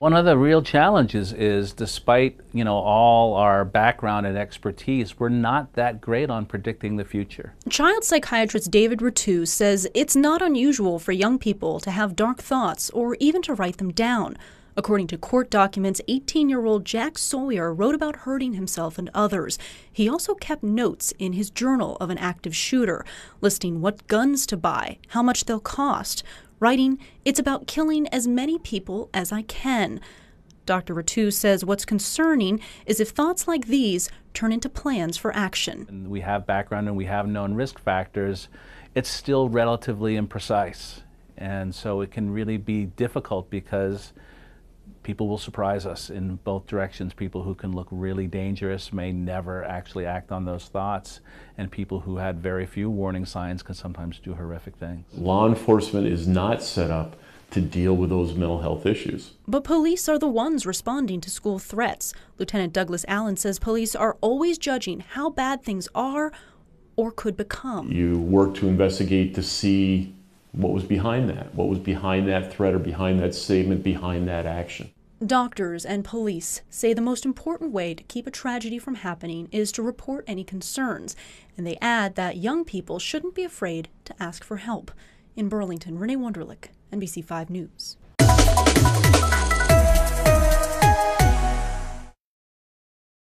One of the real challenges is despite, you know, all our background and expertise, we're not that great on predicting the future. Child psychiatrist David Rettew says it's not unusual for young people to have dark thoughts or even to write them down. According to court documents, 18 year old Jack Sawyer wrote about hurting himself and others. He also kept notes in his journal of an active shooter, listing what guns to buy, how much they'll cost, writing, It's about killing as many people as I can. Dr. Rettew says what's concerning is if thoughts like these turn into plans for action. And we have background and we have known risk factors, it's still relatively imprecise. And so it can really be difficult because people will surprise us in both directions. People who can look really dangerous may never actually act on those thoughts, and people who had very few warning signs can sometimes do horrific things. Law enforcement is not set up to deal with those mental health issues. But police are the ones responding to school threats. Lieutenant Douglas Allen says police are always judging how bad things are or could become. You work to investigate to see what was behind that, what was behind that threat or behind that statement, behind that action. Doctors and police say the most important way to keep a tragedy from happening is to report any concerns, and they add that young people shouldn't be afraid to ask for help. In Burlington, Renee Wunderlich, NBC5 News.